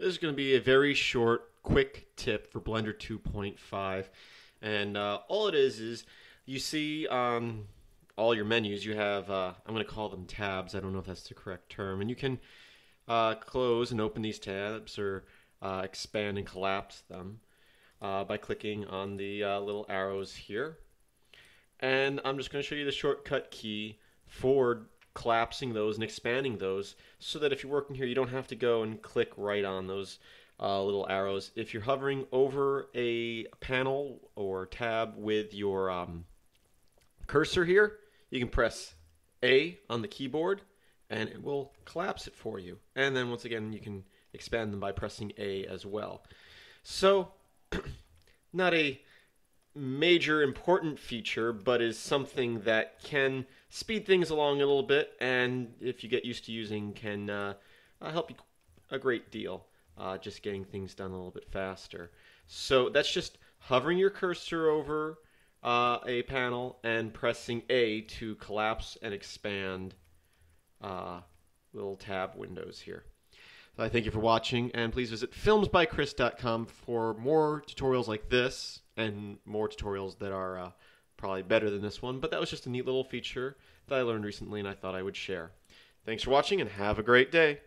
is going to be a very short, quick tip for Blender 2.5. And uh, all it is is you see on all your menus, you have, uh, I'm going to call them tabs. I don't know if that's the correct term. And you can uh, close and open these tabs or uh, expand and collapse them uh, by clicking on the uh, little arrows here. And I'm just going to show you the shortcut key for collapsing those and expanding those so that if you're working here, you don't have to go and click right on those uh, little arrows. If you're hovering over a panel or tab with your um, cursor here, you can press A on the keyboard and it will collapse it for you. And then once again, you can expand them by pressing A as well. So, not a major important feature, but is something that can speed things along a little bit, and if you get used to using, can uh, uh, help you a great deal. Uh, just getting things done a little bit faster. So that's just hovering your cursor over uh, a panel and pressing A to collapse and expand uh, little tab windows here. I thank you for watching, and please visit filmsbykris.com for more tutorials like this and more tutorials that are uh, probably better than this one. But that was just a neat little feature that I learned recently and I thought I would share. Thanks for watching, and have a great day.